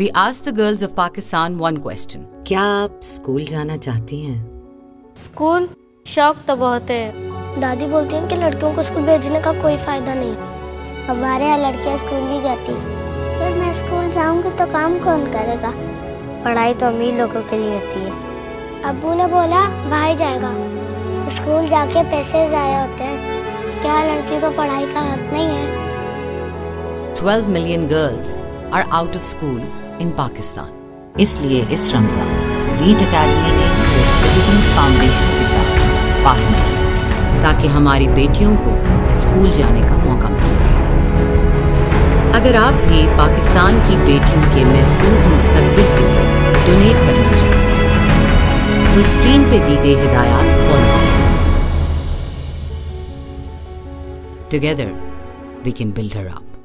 We asked the girls of Pakistan one question. क्या आप school जाना चाहती हैं? स्कूल? शौक तो बहुत है। दादी बोलती हैं कि लड़कियों को स्कूल भेजने का कोई फ़ायदा नहीं। हमारे यहाँ लड़कियाँ स्कूल नहीं जाती। फिर मैं स्कूल जाऊँगी तो काम कौन करेगा? पढ़ाई तो अमीर लोगों के लिए होती है। अब्बू ने बोला भाई जाएगा। स्कूल जाके पैसे जाया होते हैं। क्या लड़की को पढ़ाई का हक नहीं है? 12 million girls are out of school. In Pakistan. इसलिए इस रमज़ान रीट एकेडमी ने सिटीजन्स फाउंडेशन के साथ पार्टनर किया, ताकि हमारी बेटियों को स्कूल जाने का मौका मिल सके। अगर आप भी पाकिस्तान की बेटियों के महफूज मुस्तकबिल के लिए डोनेट करना चाहते तो स्क्रीन पे दी गई हिदायत फॉलो टुगेदर वी कैन हर अप